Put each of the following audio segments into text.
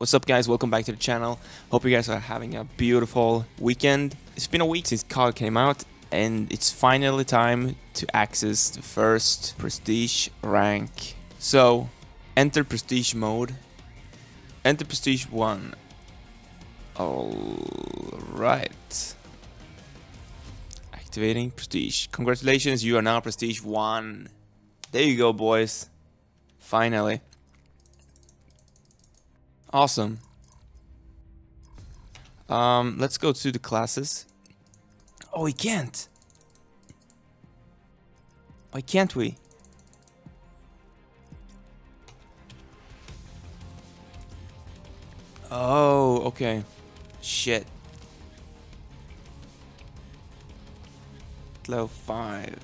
What's up guys, welcome back to the channel. Hope you guys are having a beautiful weekend. It's been a week since COD came out and it's finally time to access the first prestige rank. So, enter prestige mode. Enter prestige 1. Alright. Activating prestige. Congratulations, you are now prestige 1. There you go boys. Finally. Awesome. Um, let's go to the classes. Oh, we can't. Why can't we? Oh, okay. Shit. Level 5.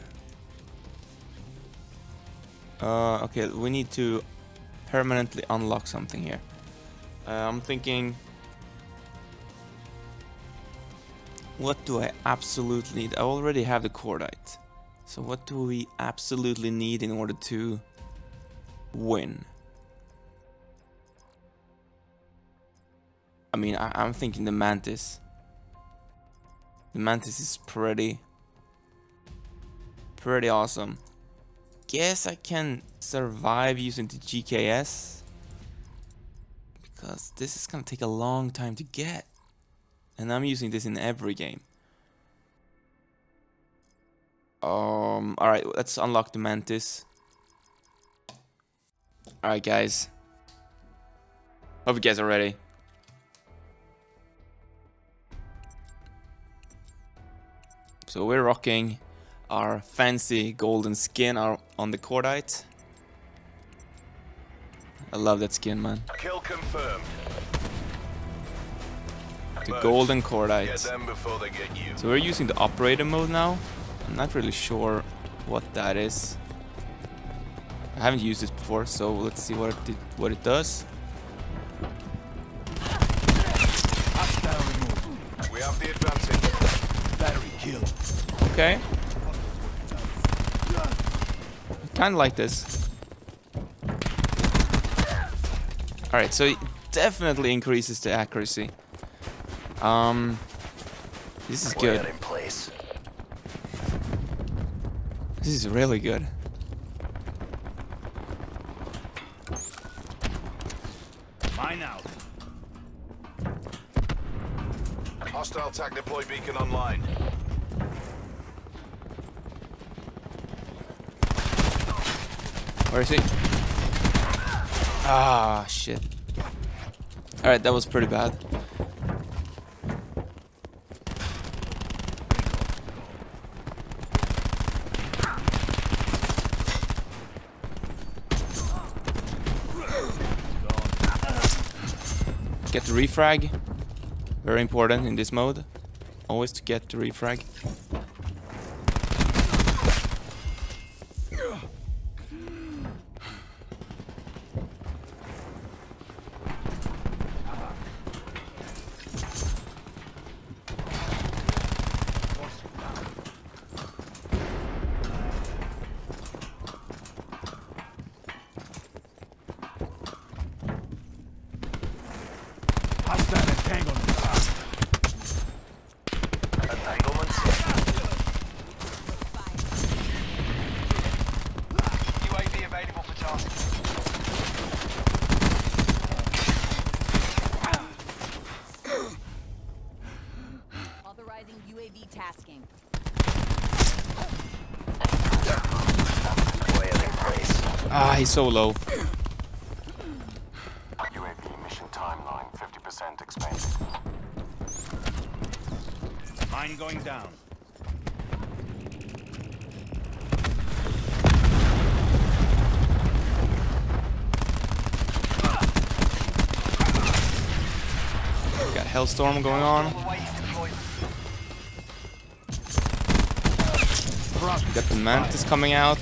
Uh, okay, we need to permanently unlock something here. Uh, I'm thinking, what do I absolutely need? I already have the cordite. So what do we absolutely need in order to win? I mean, I am thinking the mantis. The mantis is pretty, pretty awesome. Guess I can survive using the GKS because this is gonna take a long time to get. And I'm using this in every game. Um alright let's unlock the mantis. Alright guys. Hope you guys are ready. So we're rocking our fancy golden skin on the cordite I love that skin, man. Kill confirmed. The golden cordite. So we're using the operator mode now. I'm not really sure what that is. I haven't used this before, so let's see what it what it does. We have the advantage. Battery killed. Okay. Kind of like this. Alright, so it definitely increases the accuracy. Um, this is good. This is really good. Mine out. Hostile TAC deploy beacon online. Where is he? Ah, shit. Alright, that was pretty bad. Get the refrag. Very important in this mode. Always to get the refrag. UAV tasking. Ah, he's so low. UAV mission timeline 50% expanded. Mine going down. Got Hellstorm going on. Got the Mantis coming out.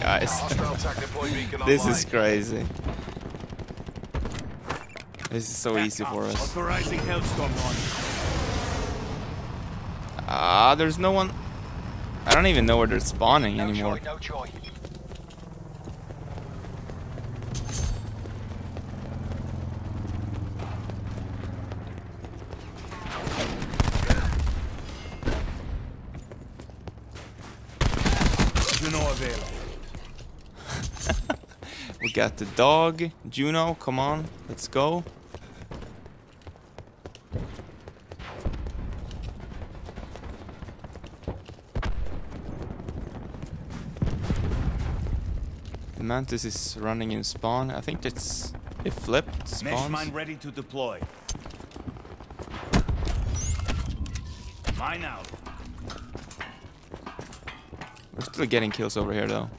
Guys, this is crazy. This is so easy for us. Ah, there's no one. I don't even know where they're spawning anymore. available. We got the dog. Juno, come on. Let's go. The mantis is running in spawn. I think it's it flipped Mesh mine ready to deploy. Mine out. We're still getting kills over here though.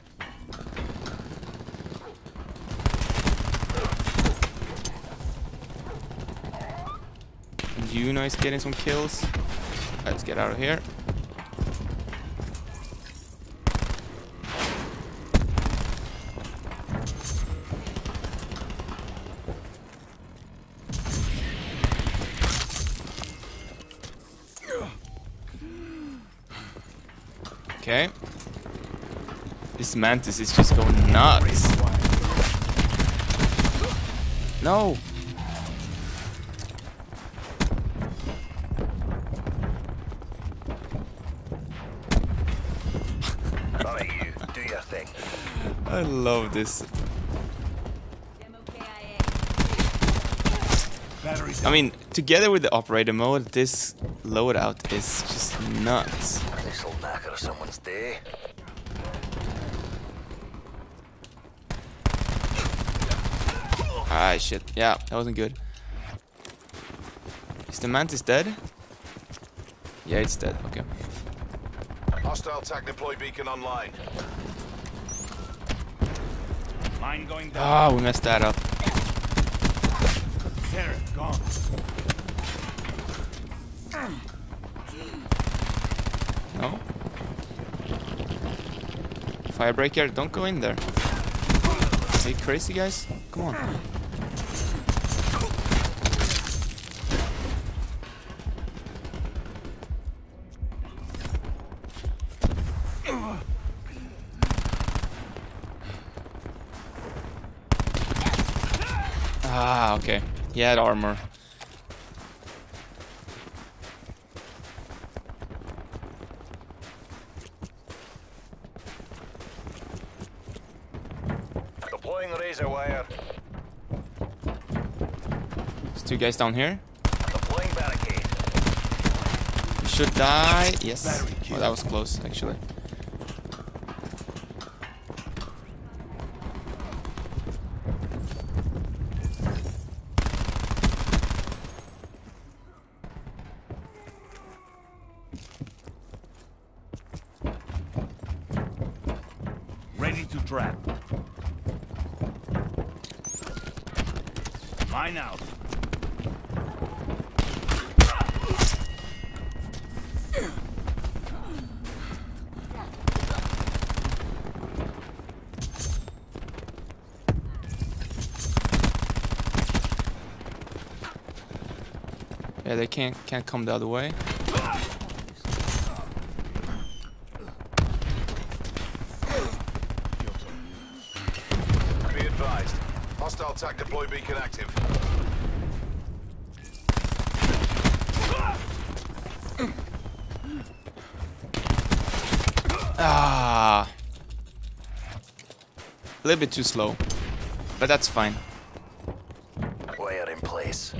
Juno is getting some kills. Let's get out of here. Okay. This mantis is just going nuts. No. I love this. I mean, together with the operator mode, this loadout is just nuts. This'll someone's. Ah, shit. Yeah, that wasn't good. Is the mantis dead? Yeah, it's dead. Okay. Hostile TAC deploy beacon online. Mine going down. Ah, we messed that up. Sarah, gone. No. Firebreaker, don't go in there. Are you crazy, guys? Come on. He had armor. Deploying razor wire. There's two guys down here. Deploying barricade. You should die. Yes. Oh, that was close, actually. Ready to trap. Mine out. Yeah, they can't can't come the other way. Be advised. Hostile TAC deploy beacon active. Ah, a little bit too slow, but that's fine. Wire in place.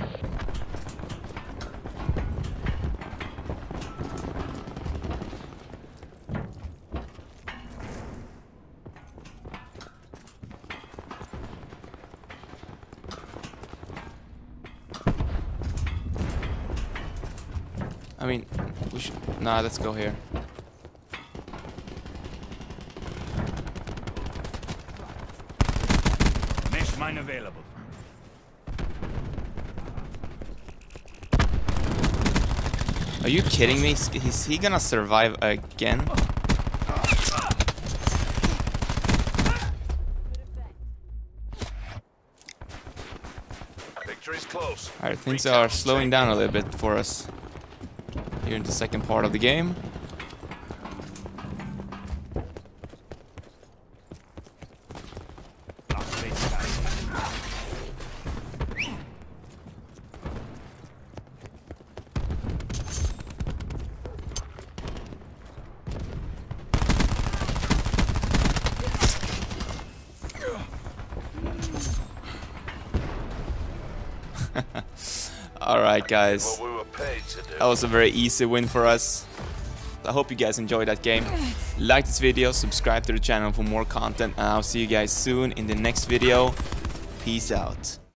I mean, we should. Nah, let's go here. Mesh mine available. Are you kidding me? Is, is he gonna survive again? Victory's close. Alright, things are slowing down a little bit for us here in the second part of the game. Alright, guys. What we were paid to do. That was a very easy win for us. I hope you guys enjoyed that game. Like this video, subscribe to the channel for more content, and I'll see you guys soon in the next video. Peace out.